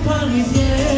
parisien.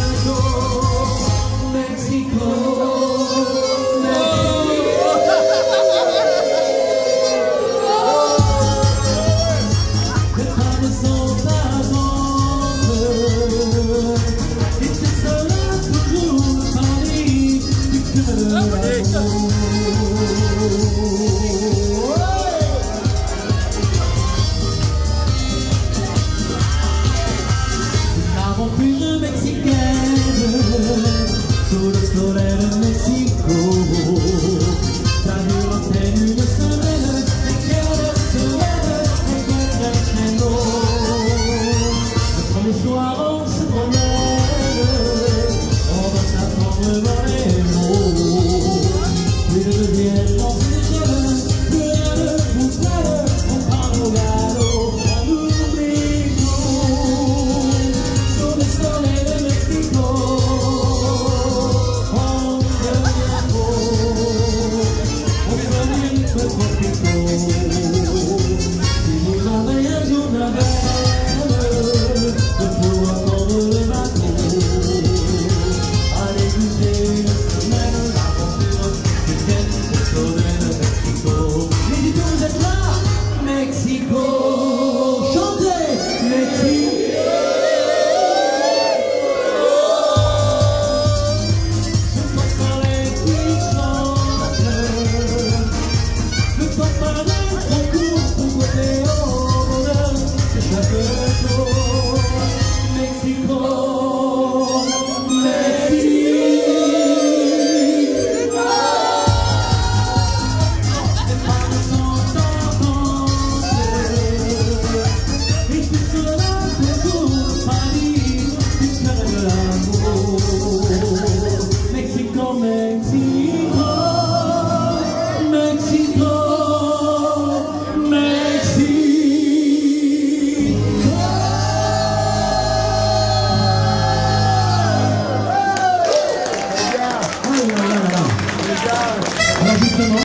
Vamos,